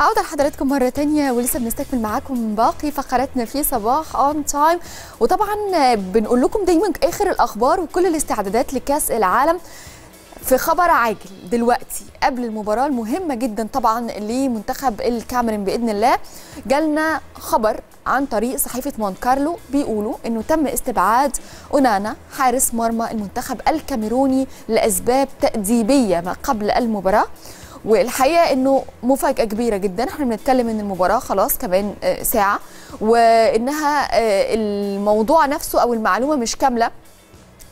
عودة لحضراتكم مرة تانية ولسه بنستكمل معاكم باقي فقراتنا في صباح أون تايم وطبعا بنقول لكم دايما آخر الأخبار وكل الاستعدادات لكأس العالم في خبر عاجل دلوقتي قبل المباراة المهمة جدا طبعا لمنتخب الكاميرون بإذن الله. جالنا خبر عن طريق صحيفة مونت كارلو بيقولوا إنه تم استبعاد أونانا حارس مرمى المنتخب الكاميروني لأسباب تأديبية ما قبل المباراة. والحقيقة إنه مفاجأة كبيرة جدا. إحنا بنتكلم إن المباراة خلاص كمان ساعة وإنها الموضوع نفسه أو المعلومة مش كاملة.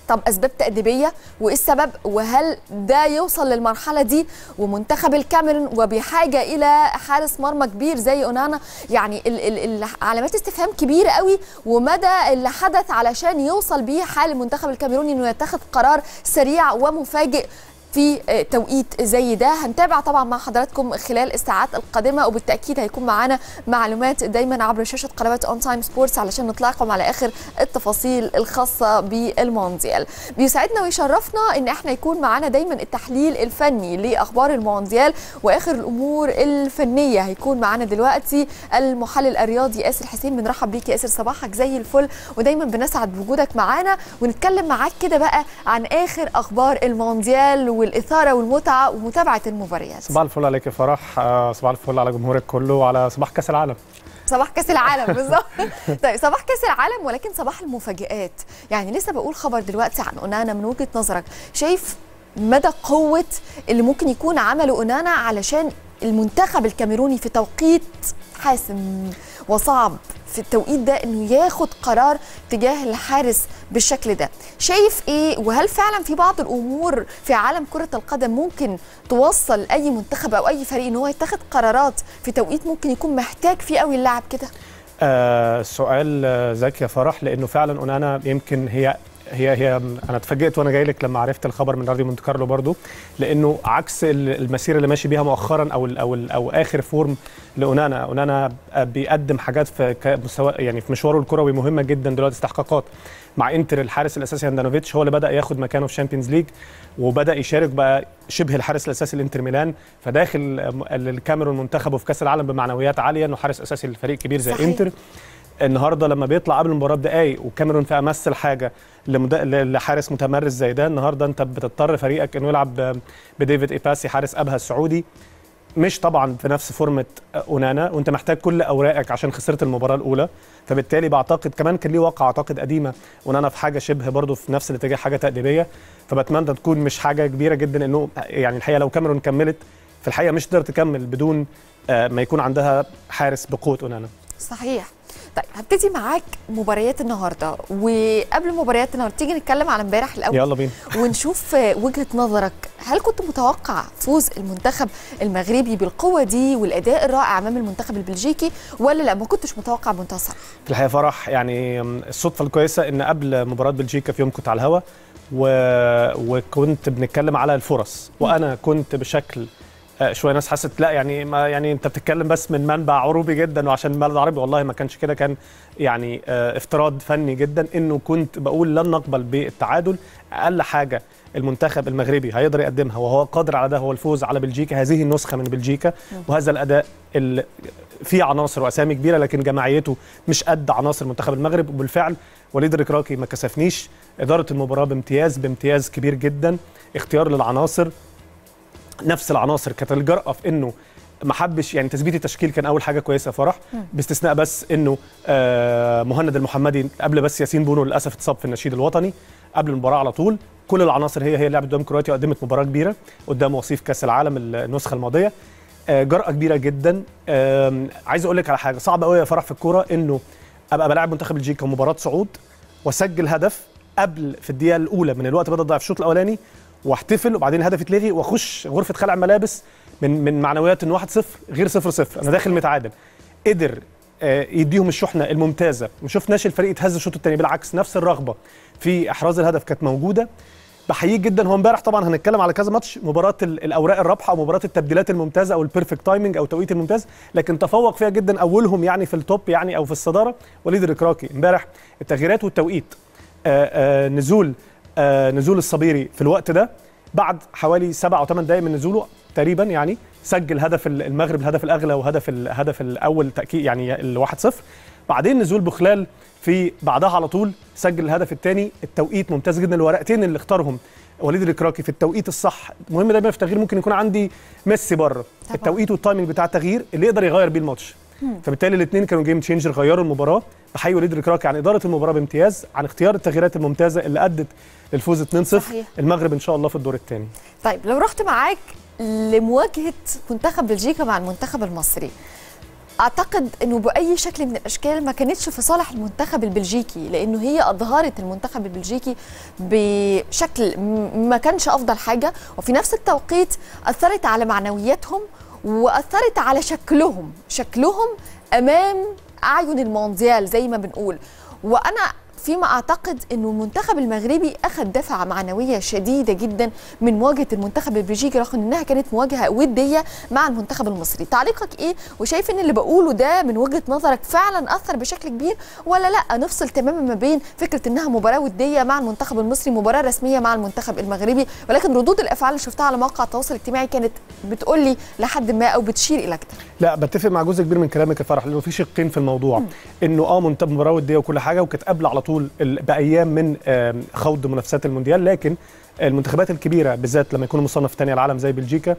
طب أسباب تأديبية وإيه السبب؟ وهل ده يوصل للمرحلة دي؟ ومنتخب الكاميرون وبحاجة إلى حارس مرمى كبير زي أونانا. يعني ال ال علامات استفهام كبيرة قوي ومدى اللي حدث علشان يوصل بيه حال المنتخب الكاميروني إنه يتخذ قرار سريع ومفاجئ. في توقيت زي ده. هنتابع طبعا مع حضراتكم خلال الساعات القادمة وبالتأكيد هيكون معانا معلومات دايما عبر شاشة قنوات اون تايم سبورتس علشان نطلعكم على آخر التفاصيل الخاصة بالمونديال. بيسعدنا ويشرفنا إن إحنا يكون معانا دايما التحليل الفني لأخبار المونديال وآخر الأمور الفنية. هيكون معانا دلوقتي المحلل الرياضي أسر حسين. بنرحب بيك يا أسر صباحك زي الفل. ودايما بنسعد بوجودك معانا ونتكلم معاك كده بقى عن آخر أخبار المونديال والإثارة والمتعة ومتابعة المباريات. صباح الفل عليك يا فرح. صباح الفل على جمهورك كله وعلى صباح كأس العالم. صباح كأس العالم بالظبط. طيب صباح كأس العالم ولكن صباح المفاجآت. يعني لسه بقول خبر دلوقتي عن أونانا من وجهة نظرك. شايف مدى قوة اللي ممكن يكون عمله أونانا علشان المنتخب الكاميروني في توقيت حاسم؟ وصعب في التوقيت ده إنه ياخد قرار تجاه الحارس بالشكل ده. شايف إيه؟ وهل فعلا في بعض الأمور في عالم كرة القدم ممكن توصل أي منتخب أو أي فريق إن هو يتخذ قرارات في توقيت ممكن يكون محتاج فيه قوي اللاعب كده؟ آه سؤال ذكي يا فرح لأنه فعلا أونانا يمكن هي هي هي أنا اتفاجئت وأنا جاي لك لما عرفت الخبر من راديو مونت كارلو برضو لأنه عكس المسيرة اللي ماشي بيها مؤخرا أو ال أو ال أو آخر form لأونانا أونانا بيقدم حاجات في مستوى يعني في مشواره الكروي مهمة جدا دلوقتي استحقاقات مع إنتر الحارس الأساسي هاندانوفيتش هو اللي بدأ ياخد مكانه في Champions League وبدأ يشارك بقى شبه الحارس الأساسي لإنتر ميلان فداخل الكاميرون منتخبه في كأس العالم بمعنويات عاليه انه حارس أساسي لفريق كبير زي صحيح. إنتر النهارده لما بيطلع قبل المباراه بدقايق والكاميرون في أمس الحاجة لمد... لحارس متمرس زي ده النهارده انت بتضطر فريقك انه يلعب بديفيد إيباسي حارس أبها السعودي. مش طبعا في نفس فورمة أونانا وانت محتاج كل أوراقك عشان خسرت المباراة الأولى. فبالتالي بعتقد كمان كان ليه واقع أعتقد قديمة أونانا في حاجة شبه برضه في نفس الاتجاه حاجة تأديبية. فبتمنى تكون مش حاجة كبيرة جدا إنه يعني الحقيقة لو كاميرون كملت في الحقيقة مش تقدر تكمل بدون ما يكون عندها حارس بقوة أونانا. صحيح. طيب هبتدي معاك مباريات النهارده. وقبل مباريات النهارده تيجي نتكلم على امبارح الأول. يلا بينا. ونشوف وجهة نظرك. هل كنت متوقع فوز المنتخب المغربي بالقوة دي والأداء الرائع أمام المنتخب البلجيكي ولا لا ما كنتش متوقع منتصر؟ في الحقيقة فرح يعني الصدفة الكويسة إن قبل مباراة بلجيكا في يوم كنت على الهوا و... وكنت بنتكلم على الفرص. وأنا كنت بشكل شوية ناس حست لا يعني ما يعني أنت بتتكلم بس من منبع عروبي جدا وعشان الملعب العربي والله ما كانش كده كان يعني افتراض فني جدا إنه كنت بقول لن نقبل بالتعادل. أقل حاجة المنتخب المغربي هيقدر يقدمها وهو قادر على ده هو الفوز على بلجيكا. هذه النسخة من بلجيكا وهذا الأداء فيه عناصر وأسامي كبيرة لكن جماعيته مش قد عناصر منتخب المغرب. وبالفعل وليد الركراكي ما كسفنيش. إدارة المباراة بامتياز بامتياز كبير جدا. اختيار للعناصر نفس العناصر كانت الجرأة في إنه ما حبش يعني تثبيت التشكيل كان أول حاجة كويسة فرح باستثناء بس إنه آه مهند المحمدي قبل بس ياسين بونو للأسف اتصاب في النشيد الوطني قبل المباراة على طول. كل العناصر هي هي لعبت قدام كرواتيا وقدمت مباراة كبيرة قدام وصيف كأس العالم النسخة الماضية. آه جرأة كبيرة جدا. آه عايز أقول لك على حاجة صعبه قوي يا فرح في الكورة إنه أبقى بلاعب منتخب بلجيكا مباراه صعود وأسجل هدف قبل في الدقيقة الأولى من الوقت بدأ ضعف الشوط الأولاني واحتفل وبعدين الهدف يتلغي واخش غرفة خلع ملابس من من معنويات ان 1-0 غير 0-0 أنا داخل متعادل. قدر يديهم الشحنة الممتازة. ما شفناش الفريق يتهز الشوط الثاني بالعكس نفس الرغبة. في إحراز الهدف كانت موجودة. بحييك جدا. هو امبارح طبعا هنتكلم على كذا ماتش مباراة الأوراق الرابحة أو مباراة التبديلات الممتازة أو ال perfect timing أو التوقيت الممتاز. لكن تفوق فيها جدا أولهم يعني في ال top يعني أو في الصدارة وليد الركراكي امبارح التغييرات والتوقيت آآ آآ نزول نزول الصبيري في الوقت ده بعد حوالي سبع أو ثمان دقائق من نزوله تقريبا يعني سجل هدف المغرب الهدف الأغلى وهدف الهدف الأول تأكيد يعني ال 1-0 بعدين نزول بوخلال في بعدها على طول سجل الهدف الثاني التوقيت ممتاز جدا الورقتين اللي اختارهم. وليد الركراكي في التوقيت الصح. مهم دايما في التغيير ممكن يكون عندي ميسي بره. التوقيت وال timing بتاع التغيير اللي يقدر يغير بيه الماتش. فبالتالي الاثنين كانوا game changer غيروا المباراة. بحيي وليد الركراكي عن إدارة المباراة بامتياز عن اختيار التغييرات الممتازة اللي أدت للفوز 2-0 صحيح. المغرب إن شاء الله في الدور الثاني. طيب لو رحت معاك لمواجهة منتخب بلجيكا مع المنتخب المصري أعتقد إنه بأي شكل من الأشكال ما كانتش في صالح المنتخب البلجيكي لأنه هي أظهرت المنتخب البلجيكي بشكل ما كانش أفضل حاجة وفي نفس التوقيت أثرت على معنوياتهم وأثرت على شكلهم شكلهم أمام أعين المونديال زي ما بنقول. وأنا فيما أعتقد إنه المنتخب المغربي أخذ دفعة معنوية شديدة جدا من مواجهة المنتخب البلجيكي رغم إنها كانت مواجهة ودية مع المنتخب المصري. تعليقك إيه؟ وشايف إن اللي بقوله ده من وجهة نظرك فعلا أثر بشكل كبير ولا لأ؟ نفصل تماما ما بين فكرة إنها مباراة ودية مع المنتخب المصري مباراة رسمية مع المنتخب المغربي ولكن ردود الأفعال اللي شفتها على مواقع التواصل الاجتماعي كانت بتقول لي لحد ما أو بتشير إلى كده لأ بتفق مع جزء كبير من كلامك يا فرح لأنه في شقين في الموضوع. إنه آه منتخب مباراة ودية وكل حاجة وكانت قبل على طول ال- بأيام من خوض منافسات المونديال. لكن المنتخبات الكبيرة بالذات لما يكونوا مصنف ثاني العالم زي بلجيكا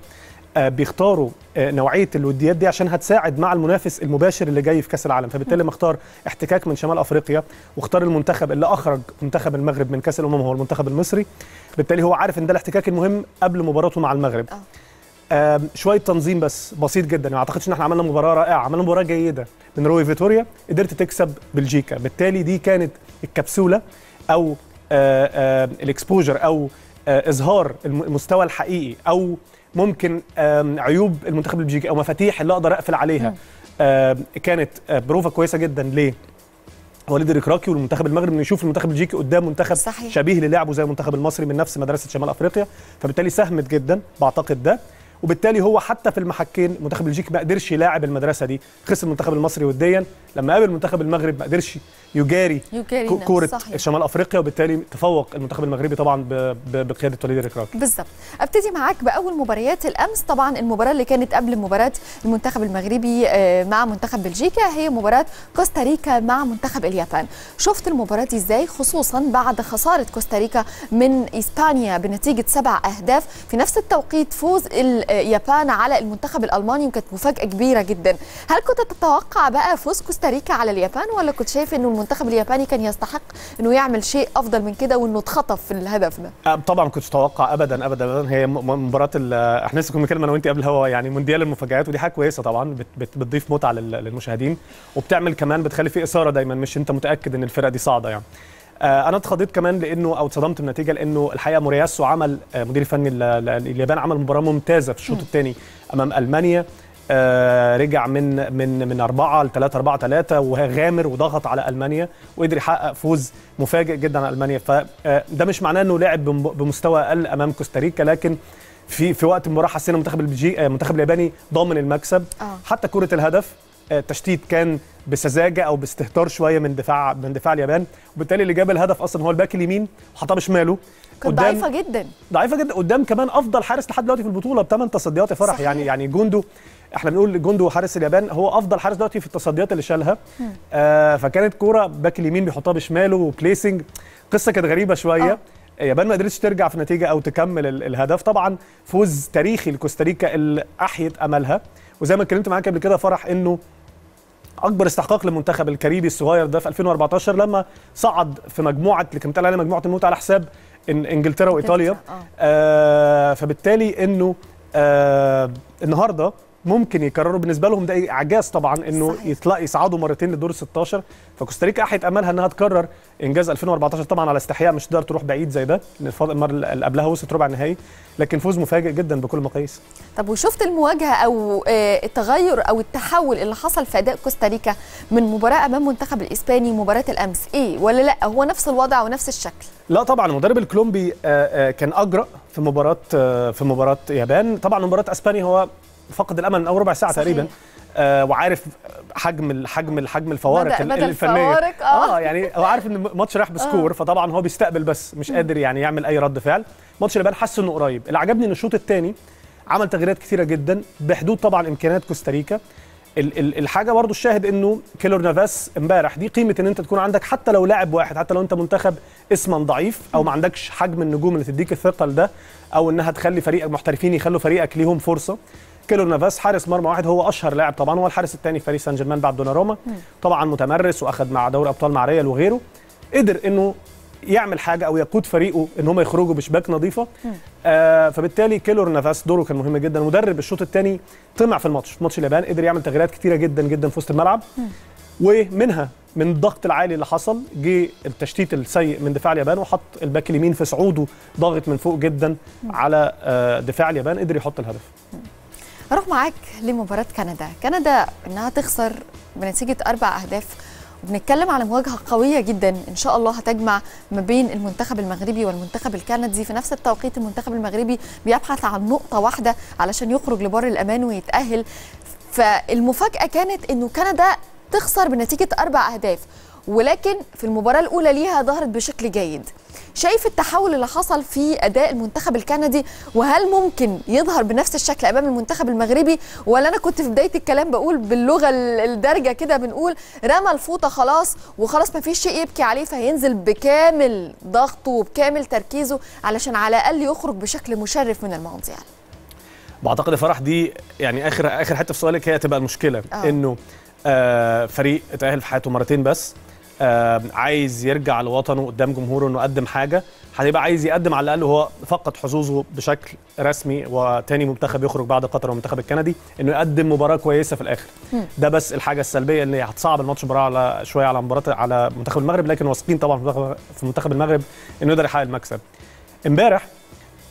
آه، بيختاروا آه، نوعية الوديات دي عشان هتساعد مع المنافس المباشر اللي جاي في كأس العالم. فبالتالي لما اختار احتكاك من شمال أفريقيا واختار المنتخب اللي أخرج منتخب المغرب من كأس الأمم هو المنتخب المصري. بالتالي هو عارف إن ده الاحتكاك المهم قبل مباراته مع المغرب. آه. شوية تنظيم بس بسيط جدا. ما أعتقدش إن إحنا عملنا مباراة رائعة. عملنا مباراة جيدة من روي فيتوريا قدرت تكسب بلجيكا. بالتالي دي كانت الكبسولة أو آه، ال exposure أو آه، إظهار الم- المستوى الحقيقي أو ممكن عيوب المنتخب البلجيكي أو مفاتيح اللي أقدر أقفل عليها. كانت آه، بروفا كويسة جدا. ليه؟ وليد الركراكي والمنتخب المغرب إنه يشوف المنتخب البلجيكي قدام منتخب صحيح. شبيه للعبه زي المنتخب المصري من نفس مدرسة شمال أفريقيا. فبالتالي ساهمت جدا بعتقد ده. وبالتالي هو حتى في المحكين المنتخب البلجيكي ما قدرش يلاعب المدرسة دي. خسر المنتخب المصري وديا. لما قابل منتخب المغرب ما قدرش يجاري يجاري كورة. شمال أفريقيا وبالتالي تفوق المنتخب المغربي طبعا بقيادة وليد الركراكي بالظبط أبتدي معاك بأول مباريات الأمس. طبعا المباراة اللي كانت قبل مباراة المنتخب المغربي آه، مع منتخب بلجيكا هي مباراة كوستاريكا مع منتخب اليابان. شفت المباراة دي إزاي؟ خصوصا بعد خسارة كوستاريكا من إسبانيا بنتيجة سبع أهداف. في نفس التوقيت فوز اليابان على المنتخب الألماني وكانت مفاجأة كبيرة جدا. هل كنت تتوقع بقى فوز كوستاريكا على اليابان ولا كنت شايف إنه المنتخب الياباني كان يستحق إنه يعمل شيء أفضل من كده وإنه اتخطف في الهدف ده؟ طبعا كنتش أتوقع ابدا ابدا ابدا. هي مباراة إحنا لسه كنا بنتكلم أنا وانت قبل الهوا يعني مونديال المفاجآت ودي حاجة كويسة طبعا بت بت بتضيف متعة لل- للمشاهدين وبتعمل كمان بتخلي في إثارة دايما مش أنت متأكد إن الفرقة دي صاعدة يعني. أنا اتخضيت كمان لأنه أو اتصدمت من النتيجة لأنه الحقيقة مورياسو عمل آه، مدير الفني ال- ال- اليابان عمل مباراة ممتازة في الشوط الثاني أمام ألمانيا. آه، رجع من من من 4 ل 3 4 3 وغامر وضغط على ألمانيا وقدر يحقق فوز مفاجئ جدا على ألمانيا. فده مش معناه إنه لعب بم- بمستوى أقل أمام كوستاريكا لكن في في وقت المباراه حسينا المنتخب آه، المنتخب الياباني ضامن المكسب. آه. حتى كرة الهدف آه، التشتيت كان بسذاجة أو باستهتار شوية من دفاع من دفاع اليابان. وبالتالي اللي جاب الهدف أصلا هو الباك اليمين وحطها بشماله. كانت ضعيفة جدا. ضعيفة جدا. قدام كمان أفضل حارس لحد دلوقتي في البطولة بثمان تصديات يا فرح. صحيح. يعني يعني جوندو إحنا بنقول جوندو حارس اليابان. هو أفضل حارس دلوقتي في التصديات اللي شالها. آه فكانت كورة باك اليمين بيحطها بشماله وب placing. قصة كانت غريبة شوية. آه. اليابان ما قدرتش ترجع في النتيجه أو تكمل ال- الهدف. طبعا فوز تاريخي لكوستاريكا اللي احيت أملها. وزي ما اتكلمت معاك قبل كده فرح انه اكبر استحقاق للمنتخب الكاريبي الصغير ده في 2014 لما صعد في مجموعه اللي كان بيتقال عليها مجموعة الموت على حساب إن- إنجلترا وإيطاليا آه. آه فبالتالي إنه آه النهارده ممكن يكرروا. بالنسبة لهم ده إعجاز طبعا إنه. يطلع يصعدوا مرتين لدور ال 16 فكوستاريكا أحيت أملها إنها تكرر إنجاز 2014 طبعا على استحياء. مش تقدر تروح بعيد زي ده. المره اللي قبلها وصلت ربع نهائي لكن فوز مفاجئ جدا بكل المقاييس طب وشفت المواجهة أو آه، التغير أو التحول اللي حصل في أداء كوستاريكا من مباراة أمام منتخب الإسباني مباراة الأمس؟ إيه ولا لأ هو نفس الوضع ونفس الشكل؟ لا طبعا. المدرب الكولومبي آه، آه، كان أجرأ في مباراة في مباراة يابان. طبعا مباراة أسبانيا هو فقد الأمل من أول ربع ساعة صحيح. تقريبا آه وعارف حجم الحجم الحجم الفوارق مدى- مدى الفنية. الفوارق، آه. آه يعني هو عارف إن الماتش رايح ب score فطبعا هو بيستقبل بس مش قادر يعني يعمل أي رد فعل. ماتش اليابان حس إنه قريب. اللي عجبني إن الشوط الثاني عمل تغييرات كثيره جدا بحدود طبعا إمكانيات كوستاريكا. ال- ال- الحاجة برضو الشاهد إنه كيلور نافاس إمبارح دي قيمة إن أنت تكون عندك حتى لو لاعب واحد حتى لو أنت منتخب اسما ضعيف أو ما عندكش حجم النجوم اللي تديك الثقل ده أو إنها تخلي فريقك محترفين يخلوا فريقك ليهم فرصة. كيلور نافاس حارس مرمى واحد هو أشهر لاعب طبعا هو الحارس الثاني في باريس سان جيرمان بعد دوناروما. طبعا متمرس واخد مع دوري أبطال مع ريال وغيره. قدر إنه يعمل حاجة أو يقود فريقه إن هم يخرجوا بشباك نظيفة. آه فبالتالي كيلور نافاس دوره كان مهم جدا. مدرب الشوط الثاني طمع في الماتش. في ماتش اليابان قدر يعمل تغييرات كتيرة جدا جدا في وسط الملعب. ومنها من الضغط العالي اللي حصل جه التشتيت السيء من دفاع اليابان وحط الباك اليمين في صعوده ضاغط من فوق جدا على آه دفاع اليابان قدر يحط الهدف. هروح معاك لمباراة كندا. كندا إنها تخسر بنتيجة أربع أهداف وبنتكلم على مواجهة قوية جدا. إن شاء الله هتجمع ما بين المنتخب المغربي والمنتخب الكندي في نفس التوقيت. المنتخب المغربي بيبحث عن نقطة واحدة علشان يخرج لبر الأمان ويتأهل. فالمفاجأة كانت إنه كندا تخسر بنتيجة أربع أهداف ولكن في المباراة الأولى ليها ظهرت بشكل جيد. شايف التحول اللي حصل في أداء المنتخب الكندي وهل ممكن يظهر بنفس الشكل أمام المنتخب المغربي ولا أنا كنت في بداية الكلام بقول باللغة ال- الدارجة كده بنقول رمى الفوطة خلاص وخلاص ما فيش شيء يبكي عليه فهينزل بكامل ضغطه وبكامل تركيزه علشان على الأقل يخرج بشكل مشرف من المونديال بعتقد فرح دي يعني اخر آخر حتة في سؤالك هي تبقى المشكلة آه. إنه آه فريق اتأهل في حياته مرتين بس عايز يرجع لوطنه قدام جمهوره إنه قدم حاجة. هيبقى عايز يقدم على الأقل هو فقد حظوظه بشكل رسمي وتاني منتخب يخرج بعد قطر والمنتخب الكندي إنه يقدم مباراة كويسة في الآخر. ده بس الحاجة السلبية اللي هتصعب الماتش مباراة على شوية على مباراة على منتخب المغرب لكن واثقين طبعا في منتخب- المغرب إنه يقدر يحقق المكسب. امبارح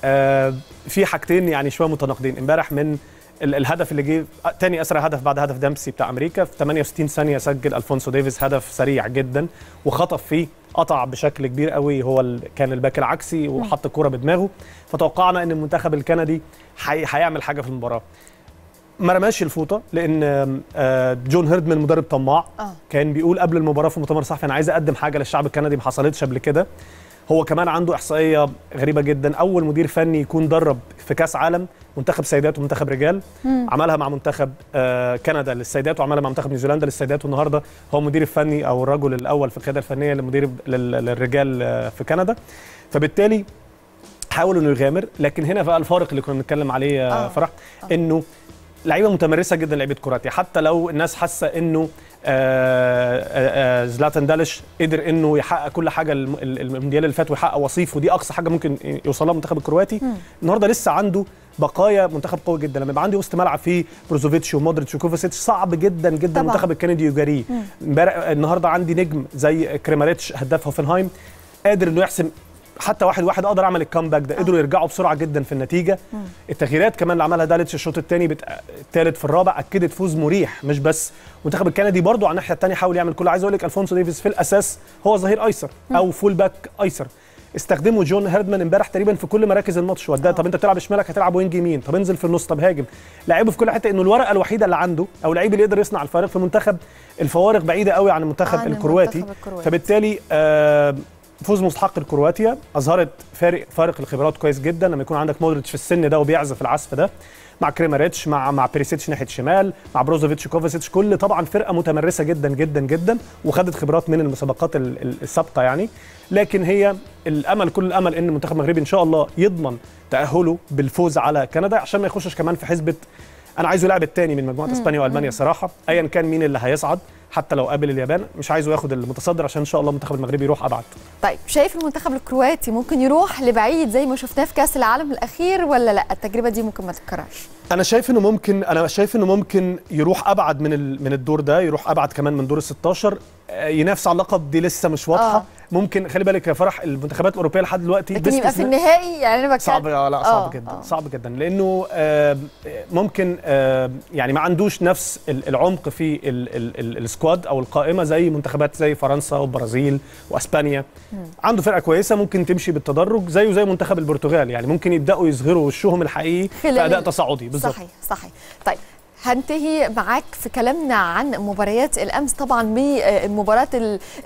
آه، في حاجتين يعني شوية متناقضين. امبارح من الهدف اللي جه تاني أسرع هدف بعد هدف ديمبسي بتاع أمريكا في 68 ثانية سجل ألفونسو ديفيز هدف سريع جدا وخطف فيه قطع بشكل كبير قوي هو ال- كان ال back العكسي وحط الكره بدماغه. فتوقعنا إن المنتخب الكندي حي- هيعمل حاجة في المباراة. ما رماش الفوطة لأن آه، جون هيردمان مدرب طماع آه. كان بيقول قبل المباراة في مؤتمر صحفي أنا عايز أقدم حاجة للشعب الكندي. ما حصلتش قبل كده. هو كمان عنده إحصائية غريبة جدا. أول مدير فني يكون درب في كأس عالم منتخب سيدات ومنتخب رجال عملها مع منتخب آه، كندا للسيدات وعملها مع منتخب نيوزيلندا للسيدات والنهارده هو المدير الفني أو الرجل الأول في القيادة الفنية للمدير لل- للرجال آه، في كندا. فبالتالي حاول إنه يغامر. لكن هنا بقى الفارق اللي كنا بنتكلم عليه يا آه. فرح إنه لعيبة متمرسة جدا لعيبة كرواتيا حتى لو الناس حاسة إنه آه، آه، آه، زلاتكو داليتش قدر إنه يحقق كل حاجة الم- ال- المونديال اللي فات ويحقق وصيف ودي أقصى حاجة ممكن يوصلها المنتخب الكرواتي. النهارده لسه عنده بقايا منتخب قوي جدا. لما يبقى عندي وسط ملعب فيه بروزوفيتش ومودريتش وكوفاسيتش صعب جدا جدا طبعاً. المنتخب الكندي يجاريه. امبارح النهارده عندي نجم زي كريماريتش هداف هوفنهايم قادر إنه يحسم حتى واحد واحد أقدر أعمل ال comeback ده. قدروا يرجعوا بسرعة جدا في النتيجة. التغييرات كمان اللي عملها داليتش الشوط الثاني بت... الثالث في الرابع أكدت فوز مريح مش بس. المنتخب الكندي برضو على الناحية الثانية حاول يعمل كل عايز. أقول لك ألفونسو ديفيز في الأساس هو ظهير أيسر أو full back أيسر. استخدموا جون هيردمان امبارح تقريبا في كل مراكز الماتش. وداه طب أنت بتلعب شمالك هتلعب wing يمين. طب انزل في النص طب هاجم. لعيبه في كل حتة انه الورقة الوحيدة اللي عنده أو اللعيب اللي يقدر يصنع الفارق في المنتخب الفوارق بعيدة قوي عن المنتخب عن الكرواتي. الكرواتي. فبالتالي آه فوز مستحق لكرواتيا. أظهرت فارق فارق الخبرات كويس جدا. لما يكون عندك مودريتش في السن ده وبيعزف العزف ده مع كريماريتش مع مع بيريسيتش ناحية الشمال مع بروزوفيتش كوفاسيتش كل طبعا فرقة متمرسة جدا جدا جدا وخدت خبرات من المسابقات ال- ال- السابقة يعني. لكن هي الأمل كل الأمل إن المنتخب المغربي إن شاء الله يضمن تأهله بالفوز على كندا. عشان ما يخشش كمان في حسبة أنا عايزه يلعب الثاني من مجموعة إسبانيا وألمانيا صراحة ايا كان مين اللي هيصعد. حتى لو قابل اليابان مش عايزه ياخد المتصدر عشان إن شاء الله المنتخب المغربي يروح أبعد. طيب شايف المنتخب الكرواتي ممكن يروح لبعيد زي ما شفناه في كأس العالم الأخير ولا لأ؟ التجربة دي ممكن ما تتكررش. أنا شايف إنه ممكن أنا شايف إنه ممكن يروح أبعد من من الدور ده يروح أبعد كمان من دور ال 16 آه، ينافس على اللقب دي لسه مش واضحة. آه. ممكن خلي بالك يا فرح المنتخبات الأوروبية لحد دلوقتي لكن يبقى في النهائي؟ يعني أنا بتكلم صعب آه لا صعب آه، جدا آه. صعب جدا. لأنه ممكن يعني ما عندوش نفس ال- العمق في ال- ال- ال- السكواد أو القائمة زي منتخبات زي فرنسا والبرازيل وأسبانيا. عنده فرقة كويسة ممكن تمشي بالتدرج زيه زي منتخب البرتغال يعني ممكن يبدأوا يظهروا وشهم الحقيقي في أداء تصاعدي بالظبط. صحيح صحيح. طيب هنتهي معاك في كلامنا عن مباريات الأمس. طبعا بمباراه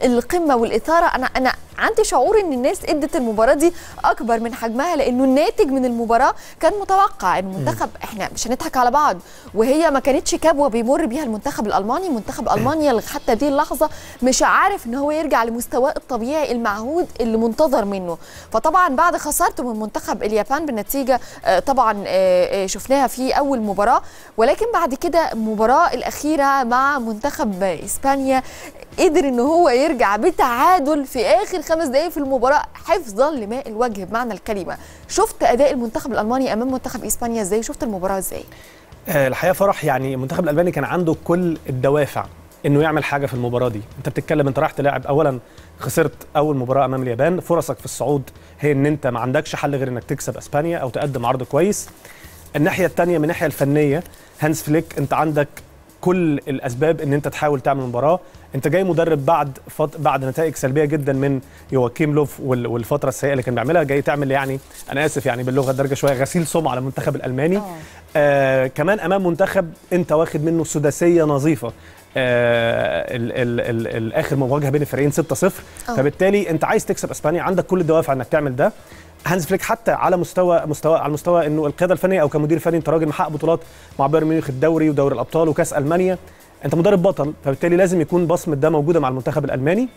القمة والإثارة. أنا أنا عندي شعور إن الناس إدت المباراة دي أكبر من حجمها لأنه الناتج من المباراة كان متوقع المنتخب إحنا مش هنضحك على بعض. وهي ما كانتش كبوة بيمر بيها المنتخب الألماني. منتخب ألمانيا حتى دي اللحظة مش عارف إن هو يرجع لمستواه الطبيعي المعهود اللي منتظر منه. فطبعا بعد خسارته من منتخب اليابان بالنتيجة طبعا شفناها في أول مباراة. ولكن بعد كده المباراه الأخيرة مع منتخب إسبانيا قدر إن هو يرجع بتعادل في آخر خمس دقائق في المباراة حفظا لماء الوجه بمعنى الكلمة. شفت أداء المنتخب الألماني أمام منتخب إسبانيا إزاي؟ شفت المباراة إزاي؟ آه الحقيقة فرح يعني المنتخب الألماني كان عنده كل الدوافع إنه يعمل حاجة في المباراة دي. أنت بتتكلم أنت رايح تلاعب اولا خسرت أول مباراة أمام اليابان فرصك في الصعود هي إن أنت ما عندكش حل غير إنك تكسب إسبانيا أو تقدم عرض كويس. الناحية الثانية من الناحيه الفنية هانس فليك انت عندك كل الأسباب إن انت تحاول تعمل مباراة. انت جاي مدرب بعد فط... بعد نتائج سلبية جدا من يواكيم لوف وال... والفترة السيئة اللي كان بيعملها. جاي تعمل يعني أنا آسف يعني باللغة الدارجة شوية غسيل سمعه على المنتخب الألماني. آه. كمان أمام منتخب انت واخد منه سداسية نظيفة. آه ال ال ال الآخر مواجهة بين الفريقين 6-0 فبالتالي انت عايز تكسب إسبانيا عندك كل الدوافع إنك تعمل ده. هانز فليك حتى على مستوى مستوى على مستوى إنه القيادة الفنية أو كمدير فني انت راجل محقق بطولات مع بايرن ميونخ الدوري ودوري الأبطال وكأس ألمانيا. أنت مدرب بطل فبالتالي لازم يكون بصمة ده موجودة مع المنتخب الألماني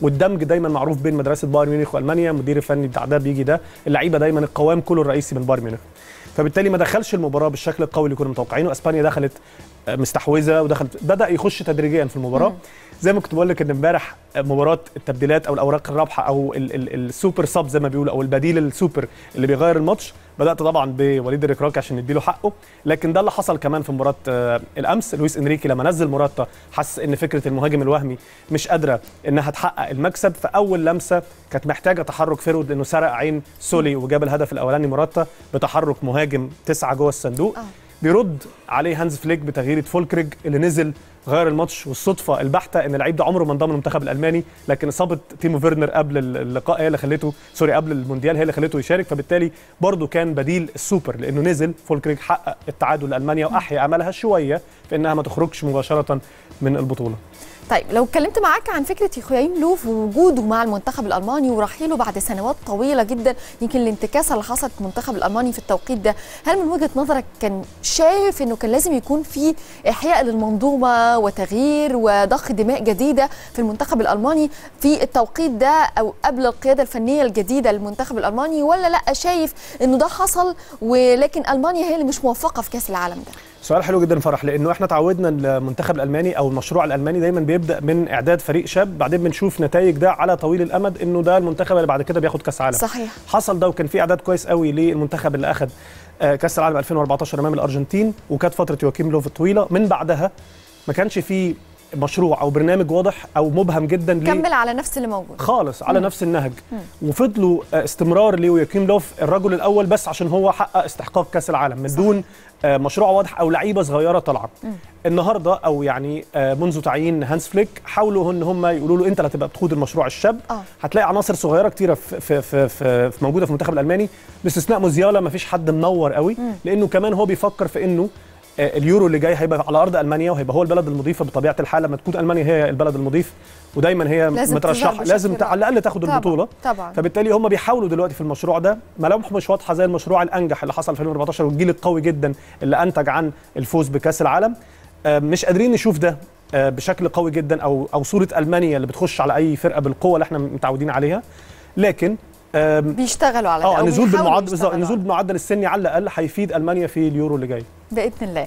والدمج دايما معروف بين مدرسة بايرن ميونخ وألمانيا المدير الفني بتاع ده بيجي ده اللعيبة دايما القوام كله الرئيسي من بايرن ميونخ. فبالتالي ما دخلش المباراة بالشكل القوي اللي كنا متوقعينه. إسبانيا دخلت مستحوذة ودخلت بدأ يخش تدريجيا في المباراة. زي ما كنت بقول لك إن امبارح مباراة التبديلات أو الأوراق الرابحة أو ال ال ال super sub زي ما بيقولوا أو البديل السوبر اللي بيغير الماتش بدأت طبعا بوليد الركراكي عشان نديله حقه. لكن ده اللي حصل كمان في مباراة الأمس. لويس إنريكي لما نزل موراتا حس إن فكرة المهاجم الوهمي مش قادرة إنها تحقق المكسب. فاول لمسة كانت محتاجة تحرك فيرود لأنه سرق عين سولي وجاب الهدف الأولاني موراتا بتحرك مهاجم تسعة جوه الصندوق. آه. بيرد عليه هانز فليك بتغييرة فولكروج اللي نزل غير الماتش والصدفة البحتة إن اللعيب ده عمره ما انضم للمنتخب الألماني لكن إصابة تيمو فيرنر قبل اللقاء هي اللي خلته sorry قبل المونديال هي اللي خلته يشارك. فبالتالي برضه كان بديل السوبر لأنه نزل فولكروج حقق التعادل لألمانيا وأحيا أملها شوية في انها ما تخرجش مباشرة من البطولة. طيب لو اتكلمت معاك عن فكرة يواكيم لوف ووجوده مع المنتخب الألماني ورحيله بعد سنوات طويلة جدا يمكن الانتكاسة اللي حصلت المنتخب الألماني في التوقيت ده هل من وجهة نظرك كان شايف إنه كان لازم يكون في إحياء للمنظومة وتغيير وضخ دماء جديدة في المنتخب الألماني في التوقيت ده أو قبل القيادة الفنية الجديدة للمنتخب الألماني ولا لأ شايف إنه ده حصل ولكن ألمانيا هي اللي مش موفقة في كأس العالم ده؟ سؤال حلو جدا فرح لأنه إحنا تعودنا المنتخب الألماني أو المشروع الألماني دايما بيبدأ من إعداد فريق شاب بعدين بنشوف نتائج ده على طويل الأمد إنه ده المنتخب اللي بعد كده بياخد كأس عالم. صحيح. حصل ده وكان في إعداد كويس قوي للمنتخب اللي اخذ كأس العالم 2014 أمام الأرجنتين وكانت فترة يواكيم لوف الطويله من بعدها ما كانش في مشروع أو برنامج واضح أو مبهم جدا كمل على نفس اللي موجود. خالص على مم. نفس النهج. مم. وفضلوا استمرار ليواكيم لوف الرجل الأول بس عشان هو حقق استحقاق كأس العالم من دون مشروع واضح أو لعيبة صغيرة طالعة النهارده أو يعني منذ تعيين هانز فليك حاولوا إن هم يقولوا له أنت اللي هتبقى بتقود المشروع الشاب آه. هتلاقي عناصر صغيرة كتيرة في, في, في, في, في موجودة في المنتخب الألماني باستثناء موزيالا ما فيش حد منور قوي مم. لأنه كمان هو بيفكر في إنه اليورو اللي جاي هيبقى على أرض ألمانيا وهيبقى هو البلد المضيفه بطبيعة الحال. لما تكون ألمانيا هي البلد المضيف ودايما هي لازم مترشحة لازم على الأقل تاخد طبعًا البطولة. طبعا. فبالتالي هم بيحاولوا دلوقتي في المشروع ده. ملامح مش واضحه زي المشروع الأنجح اللي حصل في 2014 والجيل القوي جدا اللي أنتج عن الفوز بكأس العالم. مش قادرين نشوف ده بشكل قوي جدا أو أو صورة ألمانيا اللي بتخش على أي فرقة بالقوة اللي إحنا متعودين عليها. لكن بيشتغلوا على آه نزول بالمعدل نزول بالمعدل السني على الأقل هيفيد ألمانيا في اليورو اللي جاي. بإذن الله.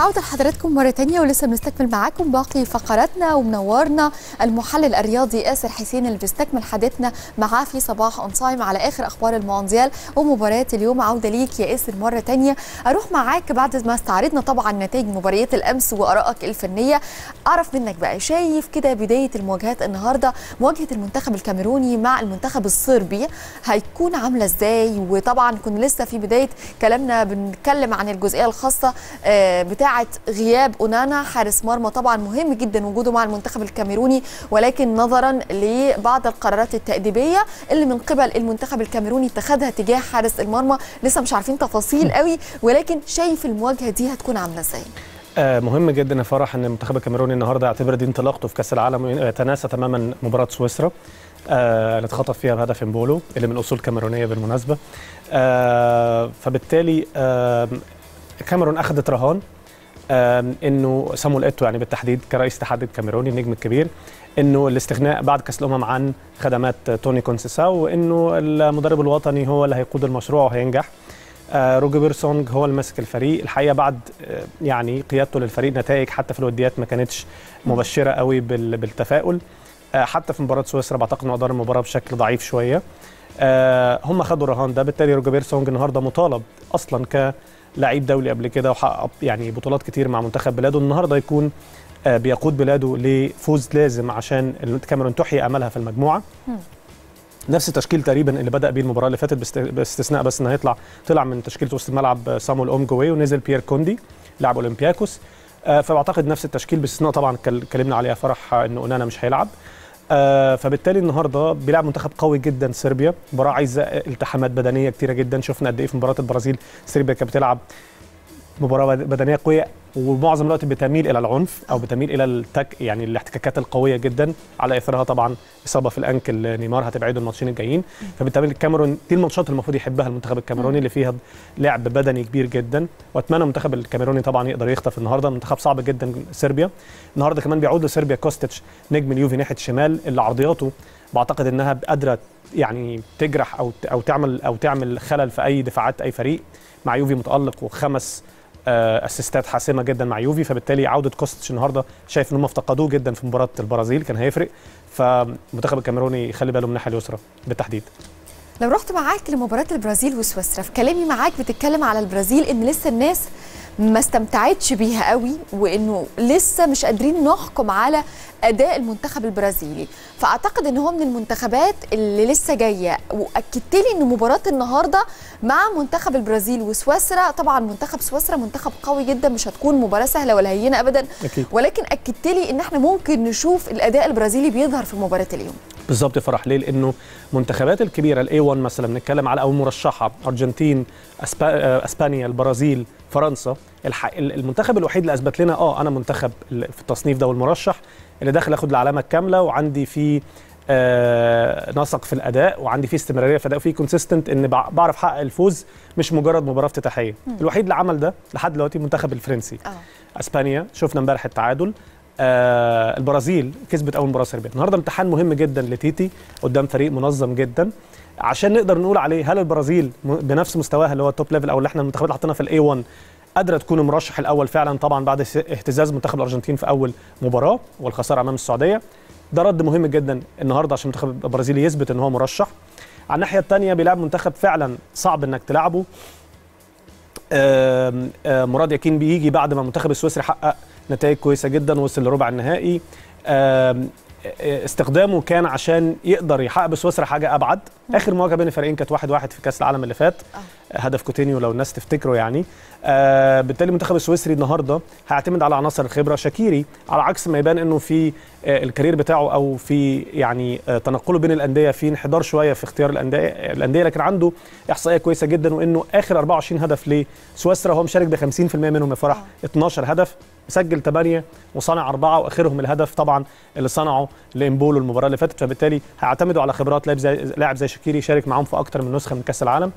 عودة لحضراتكم مرة تانية ولسه بنستكمل معاكم باقي فقراتنا ومنورنا. المحلل الرياضي آسر حسين اللي بيستكمل حديثنا معاه في صباح ON Time على آخر أخبار المونديال ومباريات اليوم. عودة ليك يا آسر مرة تانية. أروح معاك بعد ما استعرضنا طبعا نتائج مباريات الأمس وآرائك الفنية. أعرف منك بقى شايف كده بداية المواجهات النهاردة مواجهة المنتخب الكاميروني مع المنتخب الصربي هيكون عاملة إزاي؟ وطبعا كنا لسه في بداية كلامنا بنتكلم عن الجزئية الخاصة بتاع بتاعه غياب أونانا. حارس مرمى طبعا مهم جدا وجوده مع المنتخب الكاميروني ولكن نظرا لبعض القرارات التأديبية اللي من قبل المنتخب الكاميروني اتخذها تجاه حارس المرمى. لسه مش عارفين تفاصيل قوي ولكن شايف المواجهة دي هتكون عاملة إزاي؟ آه مهم جدا يا فرح إن المنتخب الكاميروني النهارده يعتبر دي انطلاقته في كأس العالم ويتناسى تماما مباراة سويسرا. آه اللي اتخطف فيها بهدف امبولو اللي من أصول كاميرونية بالمناسبة. آه فبالتالي الكاميرون أخذت رهان. إنه سامويل إيتو يعني بالتحديد كرئيس الاتحاد الكاميروني النجم الكبير إنه الاستغناء بعد كأس الأمم عن خدمات توني كونسيساو وإنه المدرب الوطني هو اللي هيقود المشروع وهينجح. آه روجر سونج هو اللي ماسك الفريق. الحقيقة بعد آه يعني قيادته للفريق نتائج حتى في الوديات ما كانتش مبشرة قوي بالتفاؤل. آه حتى في مباراة سويسرا بعتقد إنه أدار المباراة بشكل ضعيف شوية. هم خدوا الرهان ده. بالتالي روجر سونج النهارده مطالب أصلا كلاعب دولي قبل كده وحقق يعني بطولات كتير مع منتخب بلاده. النهارده يكون بيقود بلاده لفوز لازم عشان الكاميرون تحيي أملها في المجموعة. نفس التشكيل تقريبا اللي بدأ بيه المباراة اللي فاتت باستثناء بس انه هيطلع طلع من تشكيلة وسط الملعب صامويل اومجوي ونزل بيير كوندي لاعب أولمبياكوس. فبعتقد نفس التشكيل باستثناء طبعا اتكلمنا عليها فرح إنه أونانا مش هيلعب. فبالتالي النهارده بيلعب منتخب قوي جدا صربيا. مباراة عايزة التحامات بدنية كتيرة جدا. شفنا قد إيه في مباراة البرازيل صربيا كانت بتلعب مباراة بدنية قوية. ومعظم الوقت بتميل إلى العنف أو بتميل إلى التك يعني الاحتكاكات القوية جدا على إثرها طبعا إصابة في ال ankle نيمار هتبعده الماتشين الجايين. فبالتالي الكاميرون دي الماتشات المفروض يحبها المنتخب الكاميروني اللي فيها لعب بدني كبير جدا. وأتمنى المنتخب الكاميروني طبعا يقدر يخطف النهارده. منتخب صعب جدا صربيا النهارده كمان بيعود لصربيا كوستيتش نجم اليوفي ناحية الشمال اللي عرضياته بعتقد إنها قادرة يعني تجرح أو أو تعمل أو تعمل خلل في أي دفاعات أي فريق. مع يوفي متألق وخمس اسيستات حاسمة جدا مع يوفي فبالتالي عودة كوستيتش النهارده شايف إن هم افتقدوه جدا في مباراة البرازيل كان هيفرق. فالمنتخب الكاميروني يخلي باله من الناحية اليسرى بالتحديد. لو رحت معاك لمباراة البرازيل وسويسرا في كلامي معاك بتتكلم على البرازيل إن لسه الناس ما استمتعتش بيها قوي وإنه لسه مش قادرين نحكم على أداء المنتخب البرازيلي. فأعتقد إن هو من المنتخبات اللي لسه جاية. وأكدت لي إن مباراة النهارده مع منتخب البرازيل وسويسرا. طبعا منتخب سويسرا منتخب قوي جدا مش هتكون مباراة سهلة ولا هينة ابدا. أكيد. ولكن أكدت لي إن إحنا ممكن نشوف الأداء البرازيلي بيظهر في مباراة اليوم. بالظبط فرح ليه لأنه المنتخبات الكبيرة ال A 1 مثلا بنتكلم على أو مرشحة أرجنتين أسبا... إسبانيا البرازيل فرنسا. الح... المنتخب الوحيد اللي أثبت لنا آه أنا منتخب في التصنيف ده والمرشح اللي داخل آخد العلامة الكاملة وعندي فيه آه نسق في الأداء وعندي فيه استمرارية في الأداء وفيه consistent إن بعرف احقق الفوز مش مجرد مباراة افتتاحية. الوحيد اللي عمل ده لحد دلوقتي المنتخب الفرنسي. آه. إسبانيا شفنا امبارح التعادل. آه البرازيل كسبت أول مباراة صربيا النهارده امتحان مهم جدا لتيتي قدام فريق منظم جدا. عشان نقدر نقول عليه هل البرازيل بنفس مستواها اللي هو ال top level أو اللي إحنا المنتخبات اللي حاطينها في ال A 1 قادرة تكون المرشح الأول فعلا طبعا بعد اهتزاز منتخب الأرجنتين في أول مباراة والخسارة أمام السعودية. ده رد مهم جدا النهارده عشان المنتخب البرازيلي يثبت إن هو مرشح. على الناحية الثانية بيلعب منتخب فعلا صعب إنك تلعبه. مراد يكين بيجي بعد ما المنتخب السويسري حقق نتائج كويسة جدا وصل لربع النهائي. استقدامه كان عشان يقدر يحقق بسويسرا حاجة أبعد. آخر مواجهه بين الفريقين كانت واحد واحد في كأس العالم اللي فات. آه. هدف كوتينيو لو الناس تفتكره يعني. آه بالتالي المنتخب السويسري النهارده هيعتمد على عناصر الخبرة. شاكيري على عكس ما يبان إنه في آه ال career بتاعه أو في يعني آه تنقله بين الأندية في انحدار شوية في اختيار الأندية الأندية لكن عنده إحصائية كويسة جدا وإنه آخر 24 هدف لسويسرا هو مشارك ب 50% منهم يا فرح. آه. 12 هدف. سجل 8 وصنع أربعة وآخرهم الهدف طبعا اللي صنعه لإمبولو المباراة اللي فاتت. فبالتالي هيعتمدوا على خبرات لاعب زي لاعب زي شاكيري شارك معاهم في أكتر من نسخة من كأس العالم.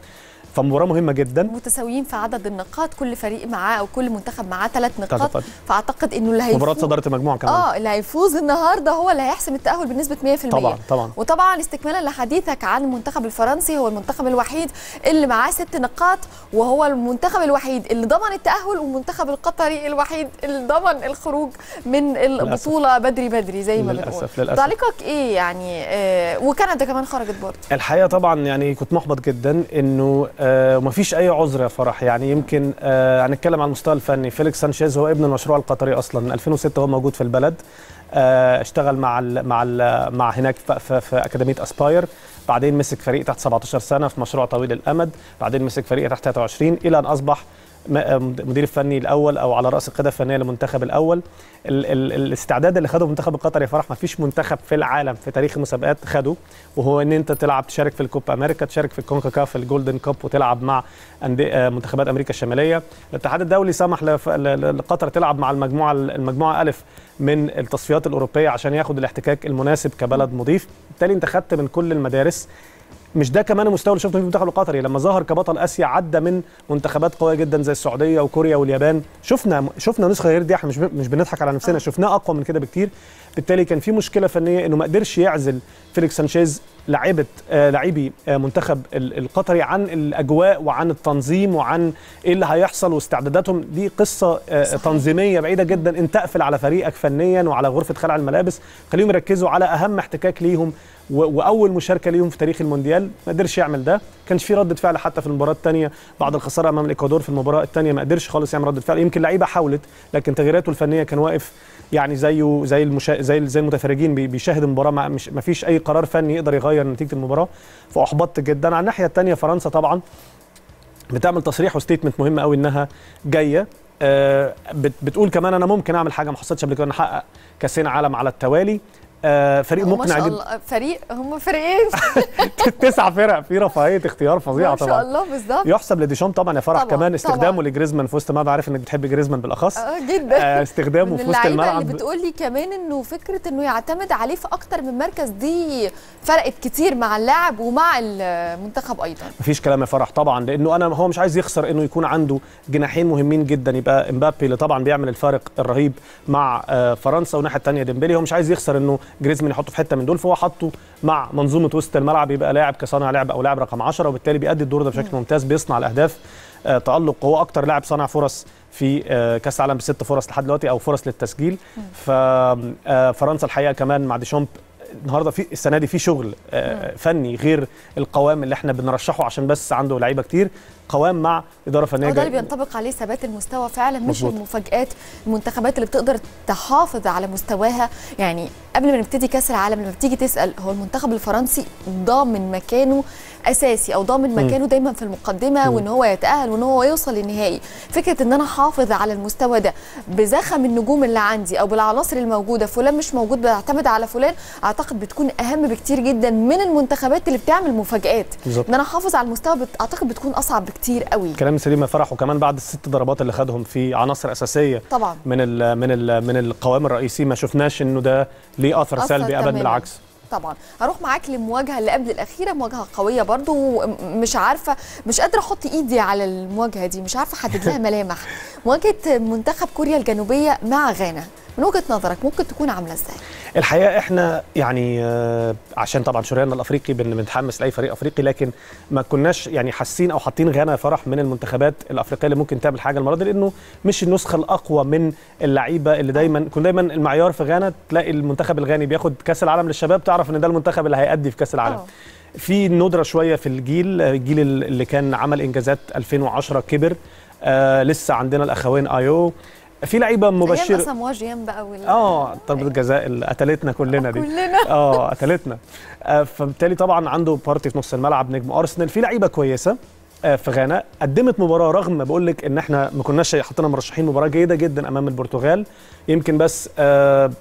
فمباراة مهمة جدا. متساويين في عدد النقاط كل فريق معاه أو كل منتخب معاه ثلاث نقاط. نقاط. فأعتقد إنه اللي هيفوز مباراة صدارة المجموعة كمان. آه اللي هيفوز النهارده هو اللي هيحسم التأهل بنسبة 100% طبعا طبعا. وطبعا استكمالا لحديثك عن المنتخب الفرنسي هو المنتخب الوحيد اللي معاه ست نقاط وهو المنتخب الوحيد اللي ضمن التأهل والمنتخب القطري الوحيد اللي ضمن الخروج من البطولة بدري بدري زي ما بنقول. للأسف للأسف. تعليقك إيه يعني؟ آه وكندا كمان خرجت برضه. الحقيقة طبعا يعني كنت محبط جدا إنه آه ومفيش أي عذر يا فرح. يعني يمكن آه هنتكلم على المستوى الفني. فيليكس سانشيز هو ابن المشروع القطري أصلا. من 2006 هو موجود في البلد. آه اشتغل مع ال مع ال مع هناك في, في, في أكاديمية اسباير بعدين مسك فريق تحت 17 سنة في مشروع طويل الأمد. بعدين مسك فريق تحت 23 إلى أن أصبح المدير الفني الأول أو على رأس القيادة الفنية للمنتخب الأول. ال ال الاستعداد اللي خده المنتخب القطري يا فرح ما فيش منتخب في العالم في تاريخ المسابقات خده وهو إن أنت تلعب تشارك في الكوبا أمريكا تشارك في الكونكاكاف ال Golden Cup وتلعب مع منتخبات أمريكا الشمالية. الاتحاد الدولي سمح لقطر تلعب مع المجموعة المجموعة ألف من التصفيات الأوروبية عشان ياخد الاحتكاك المناسب كبلد مضيف. بالتالي أنت خدت من كل المدارس مش ده كمان المستوى اللي شفته في المنتخب القطري لما ظهر كبطل آسيا عدى من منتخبات قوية جدا زي السعودية وكوريا واليابان شفنا شفنا نسخة غير دي إحنا مش مش بنضحك على نفسنا شفناه أقوى من كده بكتير. بالتالي كان في مشكلة فنية إنه ما قدرش يعزل فيليكس سانشيز لعيبة آه لاعبي آه منتخب القطري عن الأجواء وعن التنظيم وعن إيه اللي هيحصل واستعداداتهم. دي قصة آه تنظيمية بعيدة جدا. ان تقفل على فريقك فنيا وعلى غرفة خلع الملابس. خليهم يركزوا على أهم احتكاك ليهم وأول مشاركة ليهم في تاريخ المونديال. ما قدرش يعمل ده. كانش في رده فعل حتى في المباراة الثانية بعد الخسارة أمام الإكوادور في المباراة الثانية ما قدرش خالص يعمل رده فعل. يمكن لعيبة حاولت لكن تغييراته الفنية كان واقف يعني زيه زي المشا... زي زي المتفرجين بيشاهد المباراة ما, فيش أي قرار فني يقدر يغير نتيجة المباراة. فأحبطت جدا. على الناحية الثانية فرنسا طبعا بتعمل تصريح وستيتمنت مهم قوي إنها جاية. آه بتقول كمان أنا ممكن أعمل حاجة ما حصلتش قبل كده ان أحقق كاسين عالم على التوالي. آه فريق مقنع جدا. فريق هم فريقين. تسع فرق في رفاهية اختيار فظيعه طبعا ما شاء الله بالظبط. يحسب لديشام طبعا يا فرح طبعًا كمان استخدامه لجريزمان في وسط الملعب عارف إنك بتحب جريزمان بالأخص؟ آه جدا. آه استخدامه في وسط الملعب. اللي بتقول لي كمان إنه فكرة إنه يعتمد عليه في أكتر من مركز دي فرقت كتير مع اللاعب ومع المنتخب أيضا. مفيش كلام يا فرح طبعا لأنه أنا هو مش عايز يخسر إنه يكون عنده جناحين مهمين جدا. يبقى إمبابي اللي طبعا بيعمل الفارق الرهيب مع آه فرنسا والناحيه الثانية ديمبلي هو مش عايز يخسر إنه جريزمان يحطه في حتة من دول فهو حطه مع منظومة وسط الملعب يبقى لاعب كصانع لعب أو لاعب رقم 10 وبالتالي بيأدي الدور ده بشكل ممتاز بيصنع الأهداف آه تألق هو أكتر لاعب صنع فرص في آه كأس العالم بست فرص لحد دلوقتي أو فرص للتسجيل. ففرنسا الحقيقة كمان مع ديشامب النهارده في السنة دي في شغل آه فني غير القوام اللي إحنا بنرشحه عشان بس عنده لعيبة كتير قوام مع إدارة فنية ده اللي بينطبق عليه ثبات المستوى فعلا مش مزبوط. المفاجآت المنتخبات اللي بتقدر تحافظ على مستواها. يعني قبل ما نبتدي كأس العالم لما بتيجي تسأل هو المنتخب الفرنسي ضامن مكانه أساسي أو ضامن مكانه دايما في المقدمة. وإن هو يتأهل وإن هو يوصل للنهائي. فكرة إن أنا أحافظ على المستوى ده بزخم النجوم اللي عندي أو بالعناصر الموجودة فلان مش موجود بعتمد على فلان أعتقد بتكون أهم بكتير جدا من المنتخبات اللي بتعمل مفاجآت. إن أنا أحافظ على المستوى بت... أعتقد بتكون أصعب بكتير قوي. كلام سليم فرح وكمان بعد الست ضربات اللي خدهم في عناصر أساسية طبعا. من ال من ال من القوام الرئيسي ما شفناش إنه ده ليه أثر سلبي ابدا بالعكس. طبعا. هروح معاك للمواجهة اللي قبل الأخيرة مواجهة قوية برضو مش عارفة مش قادرة أحط إيدي على المواجهة دي مش عارفة أحدد لها ملامح. مواجهة منتخب كوريا الجنوبية مع غانا. من وجهة نظرك ممكن تكون عاملة إزاي الحقيقة إحنا يعني عشان طبعا شرياننا الأفريقي بنتحمس لأي فريق أفريقي لكن ما كناش يعني حاسين أو حاطين غانا فرح من المنتخبات الأفريقية اللي ممكن تعمل حاجة المرة دي لأنه مش النسخة الأقوى من اللعيبة اللي دايما كن دايما المعيار في غانا تلاقي المنتخب الغاني بياخد كأس العالم للشباب تعرف إن ده المنتخب اللي هيأدي في كأس العالم أوه. في ندرة شوية في الجيل الجيل اللي كان عمل إنجازات 2010 كبر آه لسه عندنا الأخوين آيو في لعيبة مبشره أيام اساموا جيان بقى وال آه ضربه الجزاء اللي قتلتنا كلنا دي. كلنا. آه قتلتنا. آه فبالتالي طبعا عنده بارتي في نص الملعب نجم أرسنال. في لعيبة كويسة آه في غانا. قدمت مباراة رغم ما بقول لك إن إحنا ما كناش حاطين مرشحين مباراة جيدة جدا أمام البرتغال. يمكن بس آه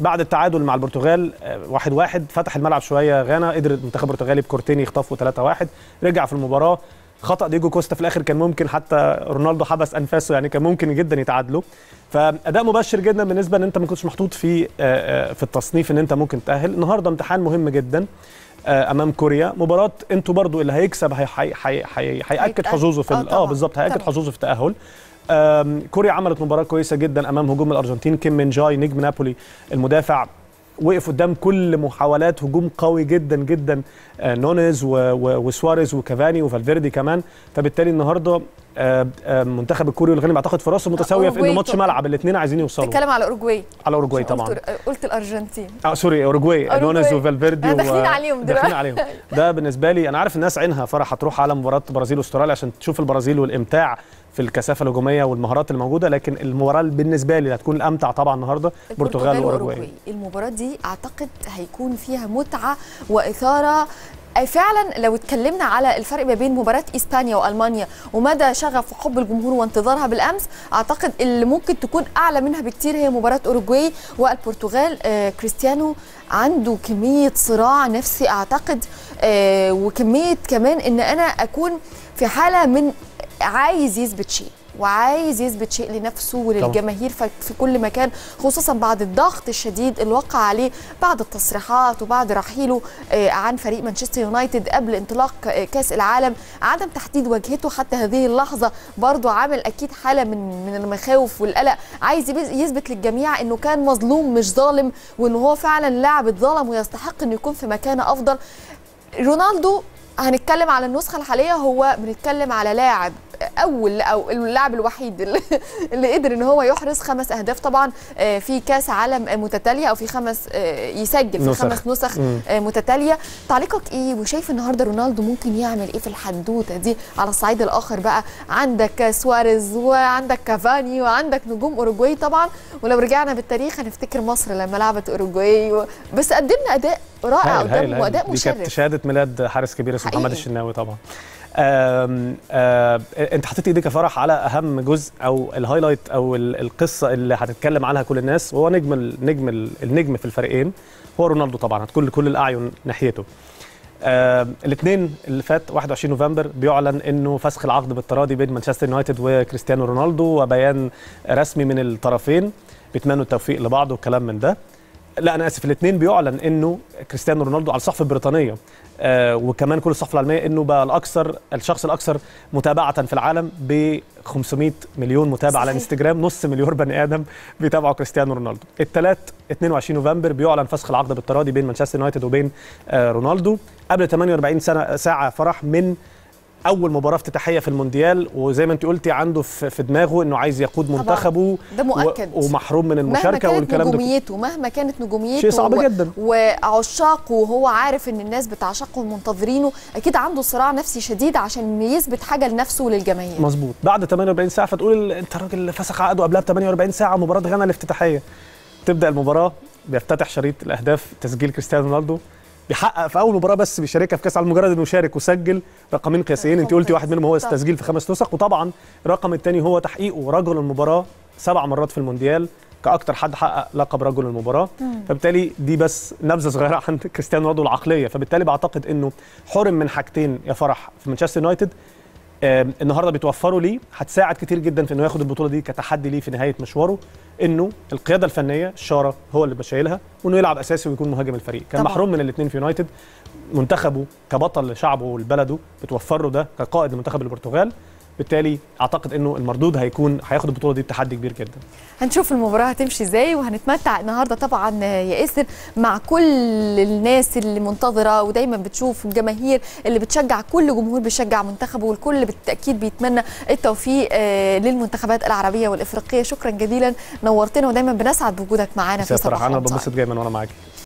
بعد التعادل مع البرتغال واحد واحد فتح الملعب شوية. غانا قدر المنتخب البرتغالي بكورتين يخطفوا 3 1 رجع في المباراة. خطأ ديجو كوستا في الآخر كان ممكن حتى رونالدو حبس أنفاسه يعني كان ممكن جدا يتعادلوا. فأداء مبشر جدا بالنسبة إن أنت ما كنتش محطوط في في التصنيف إن أنت ممكن تأهل. النهارده امتحان مهم جدا أمام كوريا. مباراة أنتوا برضو اللي هيكسب هيأكد حظوظه في آه بالظبط هيأكد حظوظه في التاهل كوريا عملت مباراة كويسة جدا أمام هجوم الأرجنتين. كيم من جاي نجم نابولي المدافع. وقف قدام كل محاولات هجوم قوي جدا جدا نونيز وسواريز وكافاني وفالفيردي كمان. فبالتالي النهارده منتخب الكوري والغاني بعتقد فرصه متساوية في إنه ماتش ملعب. الاثنين عايزين يوصلوا. تتكلم على اوروجواي على اوروجواي طبعا. قلت, قلت الأرجنتين. آه sorry اوروجواي نونيز وفالفيردي داخلين عليهم دلوقتي. داخلين عليهم. ده بالنسبة لي أنا عارف الناس عينها فرح هتروح على مباراة برازيل وسويسرا عشان تشوف البرازيل والإمتاع. في الكثافة الهجومية والمهارات الموجوده لكن المباراة بالنسبة لي هتكون الأمتع طبعا النهارده البرتغال واوروجواي المباراة دي أعتقد هيكون فيها متعة وإثارة. فعلا لو اتكلمنا على الفرق ما بين مباراة إسبانيا وألمانيا ومدى شغف وحب الجمهور وانتظارها بالأمس أعتقد اللي ممكن تكون أعلى منها بكتير هي مباراة اوروجواي والبرتغال. آه كريستيانو عنده كمية صراع نفسي أعتقد. آه وكمية كمان إن أنا أكون في حالة من عايز يثبت شيء وعايز يثبت شيء لنفسه وللجماهير في كل مكان خصوصا بعد الضغط الشديد اللي وقع عليه بعد التصريحات وبعد رحيله عن فريق مانشستر يونايتد قبل انطلاق كأس العالم. عدم تحديد واجهته حتى هذه اللحظة برضو عامل أكيد حالة من من المخاوف والقلق. عايز يثبت للجميع إنه كان مظلوم مش ظالم وان هو فعلا لاعب اتظلم ويستحق إنه يكون في مكانه أفضل. رونالدو هنتكلم على النسخة الحالية هو بنتكلم على لاعب أول أو اللاعب الوحيد اللي, قدر إن هو يحرز خمس أهداف طبعا في كأس عالم متتالية أو في خمس يسجل في نسخ. خمس نسخ مم. متتالية تعليقك إيه وشايف النهارده رونالدو ممكن يعمل إيه في الحدوتة دي على الصعيد الآخر بقى عندك سواريز وعندك كافاني وعندك نجوم أوروجواي طبعا ولو رجعنا بالتاريخ هنفتكر مصر لما لعبت أوروجواي و... بس قدمنا أداء رائع قدام. وأداء دي كانت مشرف شهادة ميلاد حارس كبير اسمه. محمد الشناوي طبعا آم آم انت حطيت ايديك يا فرح على اهم جزء أو ال highlight أو ال- القصة اللي هتتكلم عنها كل الناس وهو نجم النجم النجم في الفريقين هو رونالدو طبعا هتكون كل الأعين ناحيته. الاثنين اللي فات 21 نوفمبر بيعلن إنه فسخ العقد بالتراضي بين مانشستر يونايتد وكريستيانو رونالدو وبيان رسمي من الطرفين بيتمنوا التوفيق لبعض وكلام من ده. لا أنا آسف الاثنين بيعلن إنه كريستيانو رونالدو على الصحف البريطانية آه وكمان كل الصحف العالميه إنه بقى الأكثر الشخص الأكثر متابعة في العالم ب 500 مليون متابع على. إنستجرام نص مليون بني آدم بيتابعوا كريستيانو رونالدو الثلاث 22 نوفمبر بيعلن فسخ العقد بالتراضي بين مانشستر يونايتد وبين آه رونالدو قبل 48 سنة ساعة فرح من أول مباراة افتتاحية في المونديال وزي ما أنت قلتي عنده في دماغه إنه عايز يقود. منتخبه ده مؤكد. ومحروم من مهما المشاركة كانت والكلام ده كله. نجوميته مهما كانت نجوميته شيء صعب و- جدا. وعشاقه وهو عارف إن الناس بتعشقه ومنتظرينه أكيد عنده صراع نفسي شديد عشان يثبت حاجة لنفسه وللجماهير مظبوط بعد 48 ساعة فتقول أنت راجل فسخ عقده قبلها ب 48 ساعة مباراة غانا الافتتاحية تبدأ المباراة بيفتتح شريط الأهداف تسجيل كريستيانو رونالدو بيحقق في أول مباراة بس بيشاركها في كأس العالم مجرد إنه شارك وسجل رقمين قياسيين. أنت رقم قلتي واحد منهم هو. التسجيل في خمس نسخ وطبعا الرقم الثاني هو تحقيقه رجل المباراة سبع مرات في المونديال كأكتر حد حقق لقب رجل المباراة. فبالتالي دي بس نبذة صغيرة عن كريستيانو رونالدو العقلية. فبالتالي بعتقد إنه حرم من حاجتين يا فرح في مانشستر يونايتد النهارده بيتوفروا ليه هتساعد كتير جدا في إنه ياخد البطولة دي كتحدي ليه في نهاية مشواره إنه القيادة الفنية الشاره هو اللي بشايلها وإنه يلعب أساسي ويكون مهاجم الفريق كان طبعاً. محروم من الاثنين في يونايتد منتخبه كبطل لشعبه ولبلده بتوفر له ده كقائد لمنتخب البرتغال بالتالي أعتقد إنه المردود هيكون هياخد البطولة دي بتحدي كبير جدا. هنشوف المباراة هتمشي إزاي وهنتمتع النهارده طبعا يا ياسر مع كل الناس اللي منتظرة ودايما بتشوف الجماهير اللي بتشجع كل جمهور بيشجع منتخبه والكل بالتأكيد بيتمنى التوفيق آه، للمنتخبات العربية والإفريقية. شكرا جزيلا نورتنا ودايما بنسعد بوجودك معانا في فرح أنا. بنبسط جدا وأنا معاكي